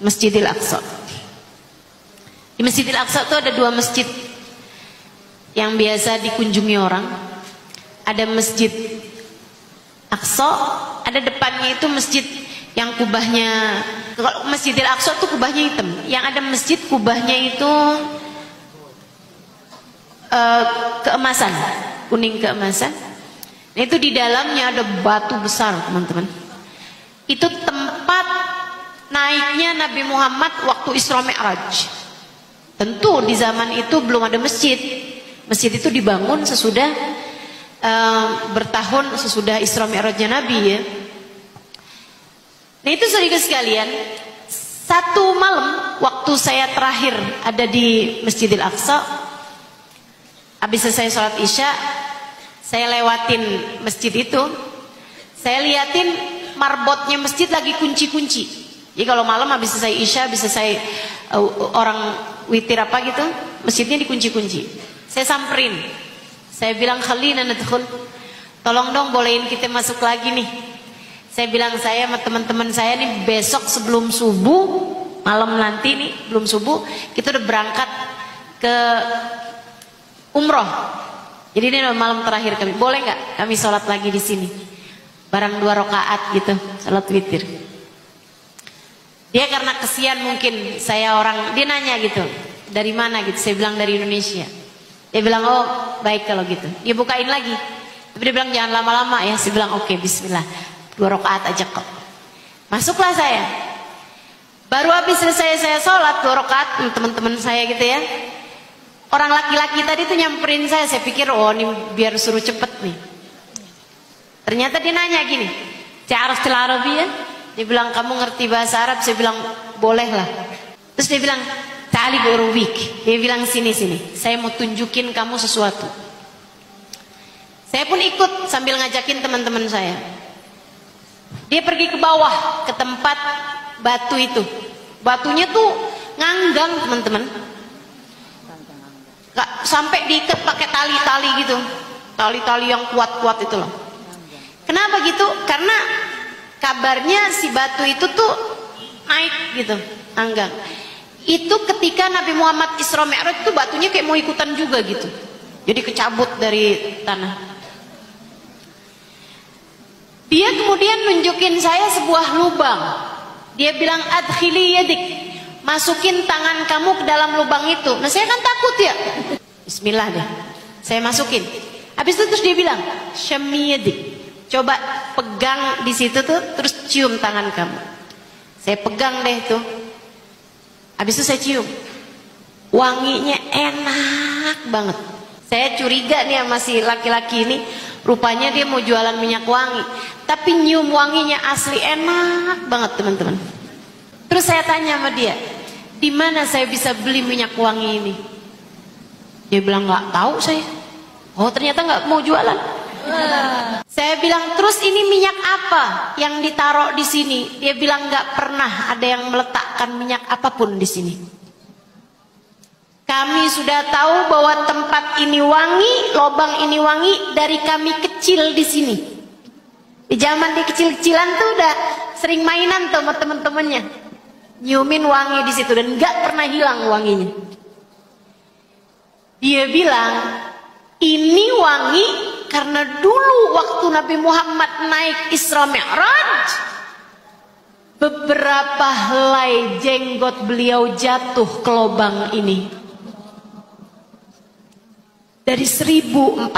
Masjidil Aqsa. Di Masjidil Aqsa itu ada dua masjid yang biasa dikunjungi orang. Ada Masjid Aqsa, ada depannya itu masjid yang kubahnya kalau Masjidil Aqsa itu kubahnya hitam. Yang ada masjid kubahnya itu uh, keemasan, kuning keemasan. Nah, itu di dalamnya ada batu besar, teman-teman. Itu tempat naiknya Nabi Muhammad waktu Isra Mi'raj. Tentu di zaman itu belum ada masjid. Masjid itu dibangun sesudah uh, bertahun sesudah Isra Mi'rajnya Nabi ya. Nah itu saudara sekalian, satu malam waktu saya terakhir ada di Masjidil Aqsa, habis selesai sholat isya, saya lewatin masjid itu, saya liatin marbotnya masjid lagi kunci-kunci. Jadi kalau malam habis selesai isya, habis selesai uh, orang witir apa gitu, masjidnya dikunci-kunci. Saya samperin, saya bilang Khalina nadkhul, tolong dong bolehin kita masuk lagi nih. Saya bilang saya sama teman-teman saya nih besok sebelum subuh malam nanti nih belum subuh kita udah berangkat ke umroh. Jadi ini malam terakhir kami. Boleh nggak kami sholat lagi di sini? Barang dua rakaat gitu, sholat witir. Dia karena kesian mungkin saya orang, dia nanya gitu, dari mana gitu? Saya bilang dari Indonesia. Dia bilang oh baik kalau gitu. Dia bukain lagi. Tapi dia bilang jangan lama-lama ya. Saya bilang oke okay, Bismillah dua rakaat aja kok masuklah saya baru habis selesai saya sholat dua rakaat teman-teman saya gitu ya orang laki-laki tadi tuh nyamperin saya saya pikir oh ini biar suruh cepet nih ternyata dia nanya gini Arab Arabi ya dia bilang kamu ngerti bahasa Arab saya bilang boleh lah terus dia bilang tali berubik dia bilang sini sini saya mau tunjukin kamu sesuatu saya pun ikut sambil ngajakin teman-teman saya dia pergi ke bawah ke tempat batu itu. Batunya tuh nganggang teman-teman. Gak sampai diikat pakai tali-tali gitu. Tali-tali yang kuat-kuat itu loh. Kenapa gitu? Karena kabarnya si batu itu tuh naik gitu, nganggang. Itu ketika Nabi Muhammad Isra Mi'raj itu batunya kayak mau ikutan juga gitu. Jadi kecabut dari tanah. Dia kemudian nunjukin saya sebuah lubang. Dia bilang adkhili yadik. Masukin tangan kamu ke dalam lubang itu. Nah saya kan takut ya. Bismillah deh. Saya masukin. Habis itu terus dia bilang, syami yadik. Coba pegang di situ tuh, terus cium tangan kamu. Saya pegang deh tuh. Habis itu saya cium. Wanginya enak banget. Saya curiga nih sama si laki-laki ini Rupanya dia mau jualan minyak wangi. Tapi nyium wanginya asli enak banget teman-teman. Terus saya tanya sama dia, di mana saya bisa beli minyak wangi ini? Dia bilang nggak tahu saya. Oh ternyata nggak mau jualan. Saya bilang terus ini minyak apa yang ditaruh di sini? Dia bilang nggak pernah ada yang meletakkan minyak apa pun di sini. Kami sudah tahu bahwa tempat ini wangi, lobang ini wangi dari kami kecil di sini. Di zaman di kecil-kecilan tuh udah sering mainan tuh sama temen-temennya. Nyiumin wangi di situ dan nggak pernah hilang wanginya. Dia bilang, ini wangi karena dulu waktu Nabi Muhammad naik Isra Mi'raj, beberapa helai jenggot beliau jatuh ke lobang ini dari 1400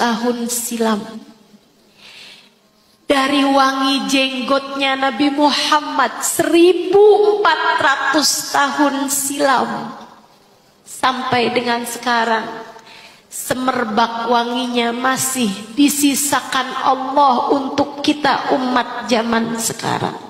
tahun silam. Dari wangi jenggotnya Nabi Muhammad 1400 tahun silam. Sampai dengan sekarang semerbak wanginya masih disisakan Allah untuk kita umat zaman sekarang.